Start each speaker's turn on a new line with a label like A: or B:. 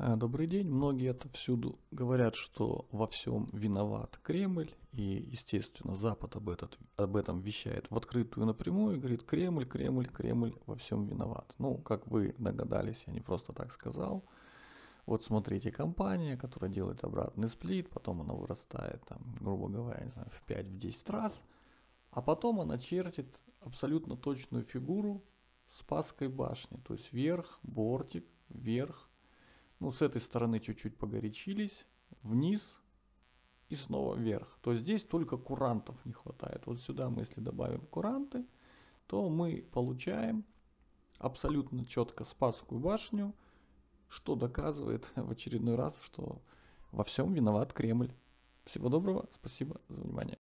A: А, Добрый день. Многие отовсюду говорят, что во всем виноват Кремль. И, естественно, Запад об, этот, об этом вещает в открытую напрямую и говорит, Кремль, Кремль, Кремль во всем виноват. Ну, как вы догадались, я не просто так сказал. Вот смотрите, компания, которая делает обратный сплит, потом она вырастает, там, грубо говоря, не знаю, в 5-10 раз, а потом она чертит абсолютно точную фигуру Спасской башни, то есть вверх, бортик, вверх, ну, с этой стороны чуть-чуть погорячились, вниз и снова вверх. То здесь только курантов не хватает. Вот сюда мы если добавим куранты, то мы получаем абсолютно четко Спасскую башню, что доказывает в очередной раз, что во всем виноват Кремль. Всего доброго, спасибо за внимание.